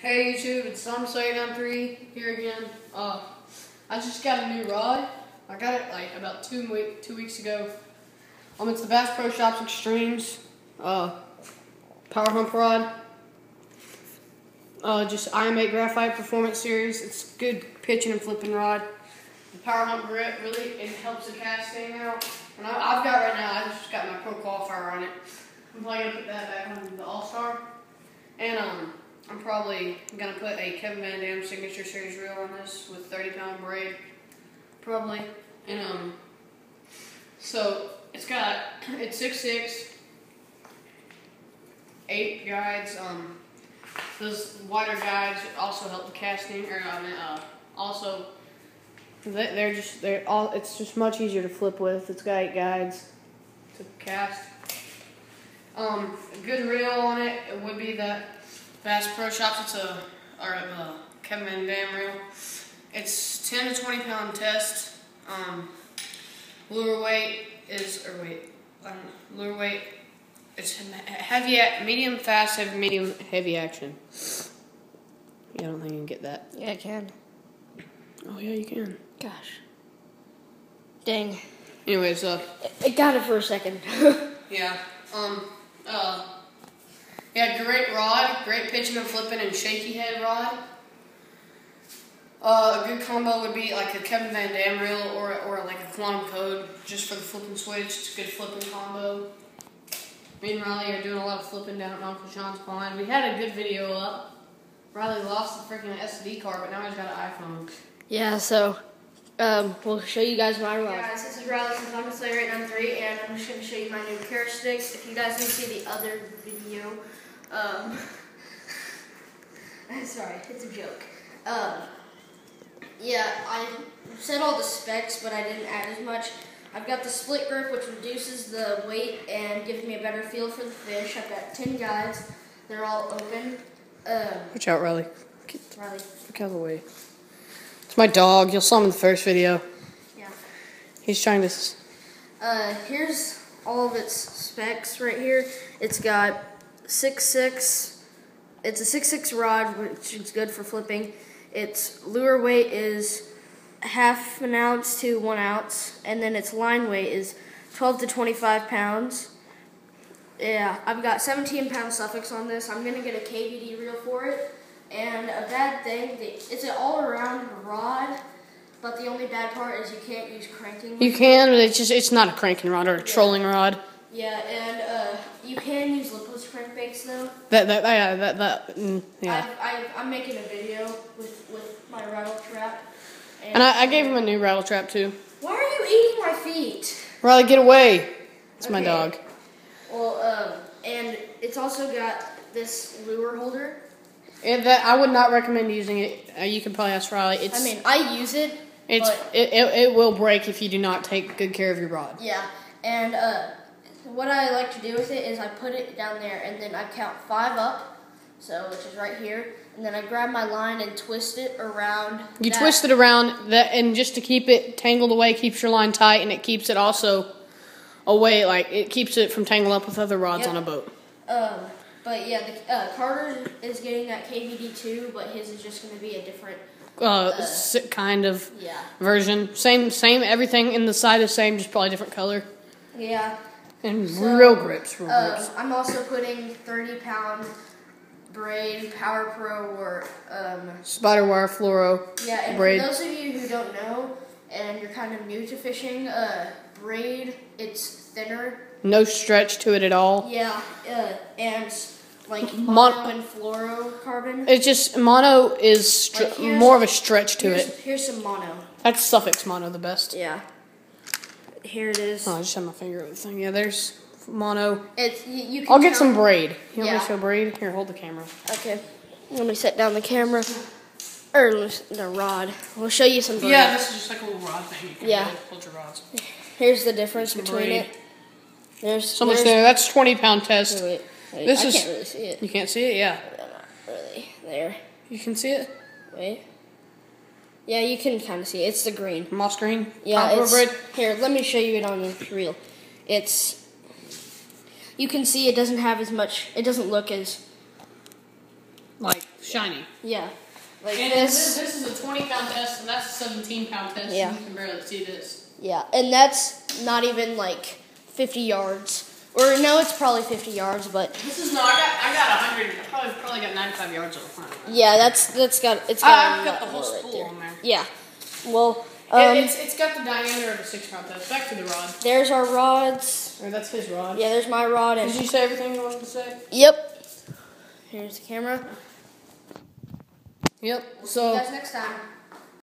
Hey YouTube, it's Sam793 here again. Uh, I just got a new rod. I got it like about two week, two weeks ago. Um, it's the Bass Pro Shops Extremes uh, Power Hump rod. Uh, just IM8 Graphite Performance Series. It's good pitching and flipping rod. The Power Hump grip really it helps the cast stand out. And I, I've got right now. I just got my Pro Qualifier on it. I'm probably gonna put that back on the All Star. And um. I'm probably gonna put a Kevin Van Dam signature series reel on this with 30 pound braid, probably. And um, so it's got it's six six, eight guides. Um, those wider guides also help the casting, or I mean, uh, also they're just they're all. It's just much easier to flip with. It's got eight guides to cast. Um, a good reel on it, it would be that Bass Pro Shops. It's a or uh, Kevin Van Dam reel. It's 10 to 20 pound test. Um, lure weight is or wait, um, lure weight. It's heavy, medium fast, heavy, medium heavy action. Yeah, I don't think you can get that. Yeah, I can. Oh yeah, you can. Gosh. Dang. Anyways, uh. I got it for a second. yeah. Um. Uh. Yeah, great rod, great pitching and flipping and shaky head rod. Uh, a good combo would be like a Kevin Van Dam reel or, or like a Quantum Code just for the flipping switch. It's a good flipping combo. Me and Riley are doing a lot of flipping down at Uncle Sean's pond. We had a good video up. Riley lost the freaking SD card, but now he's got an iPhone. Yeah, so um, we'll show you guys my rod. Hey guys, this is Riley from Zombie Slayer 893, and I'm just going to show you my new Carrot Stix. If you guys didn't see the other video, um, sorry, it's a joke. Um, yeah, I said all the specs, but I didn't add as much. I've got the split grip, which reduces the weight and gives me a better feel for the fish. I've got 10 guides. They're all open. Um, Watch out, Riley. Riley. Look out of the way. It's my dog. You'll saw him in the first video. Yeah. He's trying to... Uh, here's all of its specs right here. It's got six six. It's a six six rod, which is good for flipping. Its lure weight is half an ounce to one ounce, and then its line weight is 12 to 25 pounds. Yeah, I've got 17 pound Sufix on this. I'm gonna get a KVD reel for it. And a bad thing, it's an all around rod, but the only bad part is you can't use cranking. You can, but it's just it's not a cranking rod or a Yeah. trolling rod. Yeah, and uh, you can use though. That that yeah that that mm, yeah. I've, I'm making a video with, with my rattle trap. And I, I gave him a new rattle trap too. Why are you eating my feet? Riley, get away! It's my dog. Well, um, and it's also got this lure holder. And that I would not recommend using it. Uh, you can probably ask Riley. It's I mean, I use it. it's it, it, it will break if you do not take good care of your rod. Yeah, and uh, what I like to do with it is I put it down there, and then I count five up, so which is right here, and then I grab my line and twist it around. You that. twist it around that, and just to keep it tangled away, keeps your line tight, and it keeps it also away. Like it keeps it from tangling up with other rods Yep. on a boat. Um, but yeah, the, uh, Carter is getting that KVD too, but his is just going to be a different. Uh, s- kind of Yeah. version. Same same everything in the side is same, just probably different color Yeah. And So, real grips. Real Um, grips. I'm also putting 30 pound braid Power Pro or um, Spider wire fluoro. yeah. And Braid. for those of you who don't know and you're kind of new to fishing, uh, braid it's thinner. No stretch to it at all. Yeah. Uh, and like Mon- mono and fluorocarbon. It's just mono is str- Like, more of a stretch to here's, it. Here's some mono. That's Sufix mono the best. Yeah. Here it is. Oh, I just have my finger over the thing. Yeah, there's mono. It's you, you can I'll get tell- some braid. You want me Yeah. to show braid? Here, hold the camera. Okay. Let me set down the camera. Or the rod. We'll show you some braid. this is just like a little rod thing. You can Yeah. hold, hold your rods. Here's the difference Some between braid. it. There's So much there's, there. That's 20 pound test. Wait, wait, This I is- can't really see it. You can't see it? Yeah. I'm not really. There. You can see it? Wait. Yeah, you can kind of see it. It's the green. Moss green? Yeah, Contour it's braid? here. Let me show you it on the reel. It's. You can see it doesn't have as much. It doesn't look as Like shiny. Yeah, like And this. this, this is a 20 pound test, and that's a 17 pound test. Yeah. And you can barely see this. Yeah, and that's not even like 50 yards. Or no, it's probably 50 yards, but This is no, I got I got 100. I probably probably got 95 yards on the front. yeah, that's that's got it's got, ah, I've got the whole right spool there. On there. Yeah. Well, It- um, it's it's got the diameter of a six pound test. Back to the rod. there's our rods. Or that's his rod. Yeah, there's my rod and Did you say everything you wanted to say? yep. Here's the camera. Yep. See So you guys next time.